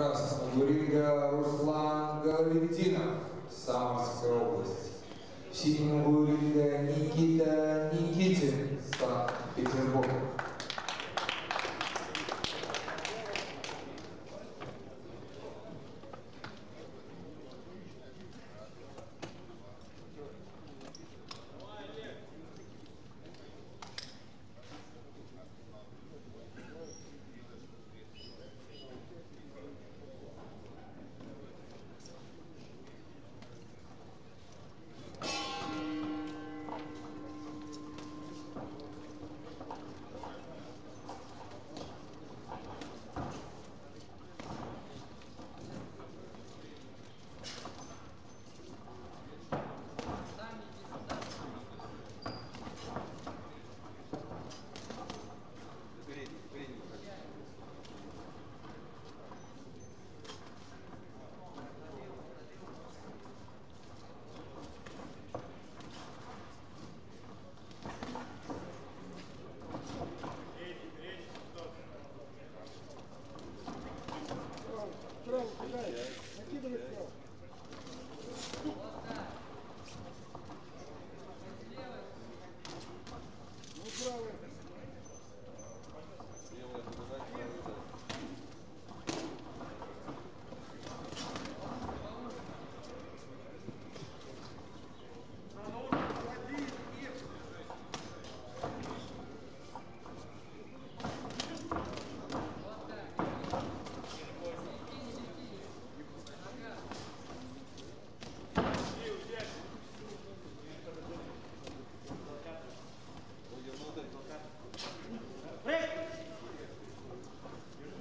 красного ринга Руслан Галентинов, Самарская область. В углу ринга Никита Никитин, Санкт-Петербург.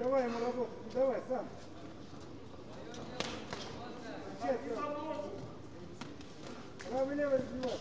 Давай ему работу, давай сам. Правый левый разбивай.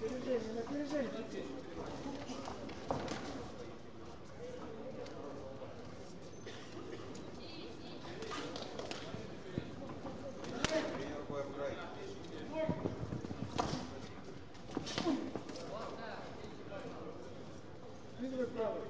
Опережение, на опережение. Левый правый.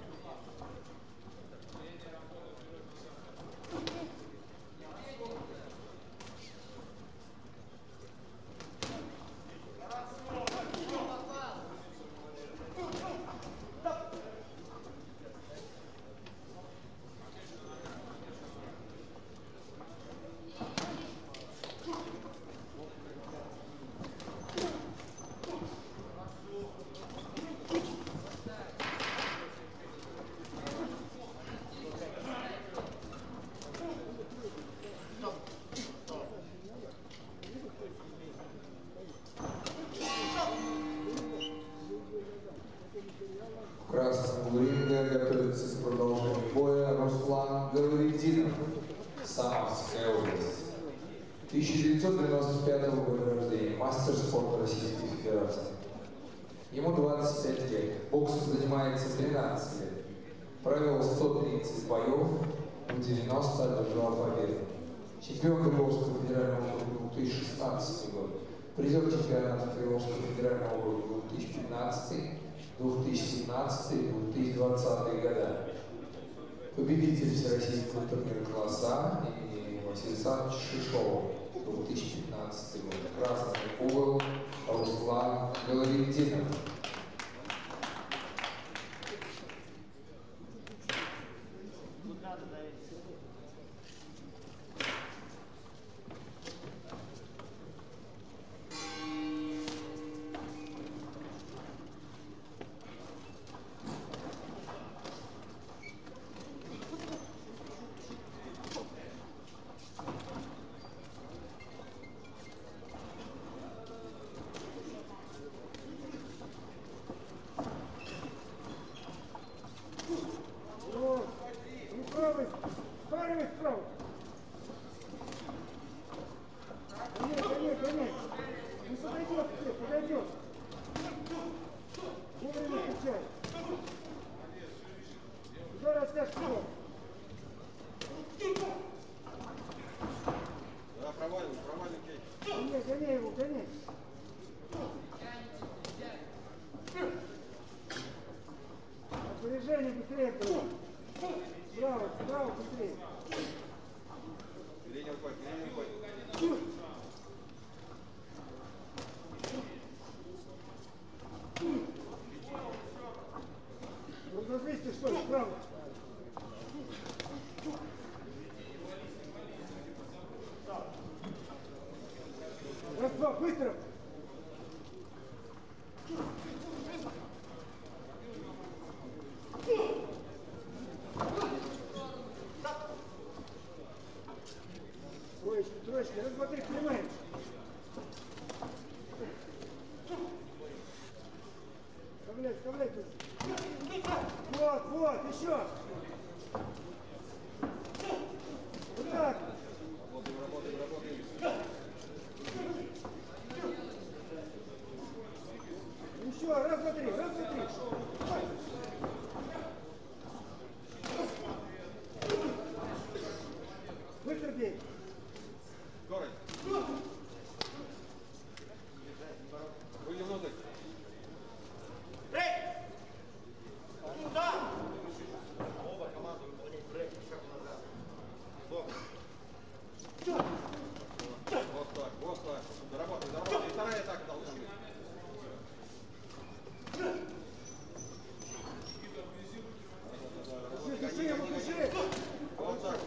В красном углу ринга готовится к продолжению боя Руслан Гавридинов, Самарская область. 1995 года рождения, мастер спорта Российской Федерации. Ему 25 лет, боксом занимается 13 лет. Провел 130 боев, в 90 одержал победу. Чемпион Приволжского федерального округа 2016 год. Призер чемпионата Приволжского федерального округа 2015 2017-2020 года. Победитель Всероссийского турнира класса имени Василия Александровича Шишова 2015 год. Красный угол Руслан Галаритинов. Okay. Раз, два, три, принимаешь. Вставляй, вставляй тут. Вот, вот, еще. Вот так. Работаем, работаем, работаем. Еще, раз, два, три, раз, два, три. Вот так, вот так. Доработай, доработай. Вторая атака должна быть. Души, его, души. Вот так.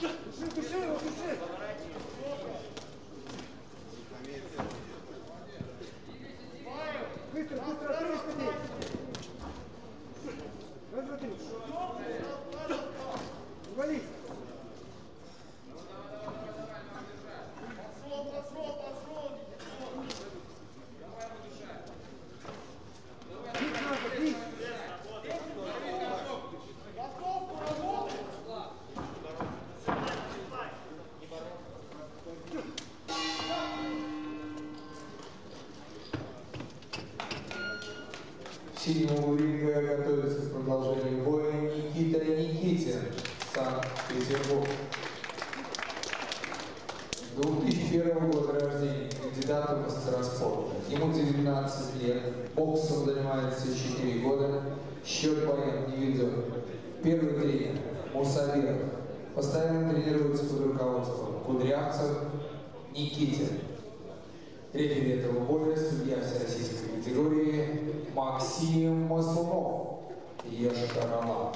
Души, души его, души. Быстро, быстро, отрывись В синему ринга готовится к продолжению боя Никита Никитин, Санкт-Петербург. 2001 года рождения, кандидат в мастера спорта. Ему 19 лет, боксом занимается 4 года, счет боя не ведет. Первый тренер Мусабиров. Постоянно тренируется под руководством Кудрявцев Никитин. Рефери этого боя судья всероссийской категории Максим Маслунов. Ешкарала.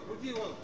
крутило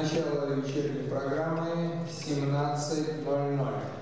Начало вечерней программы 17.00.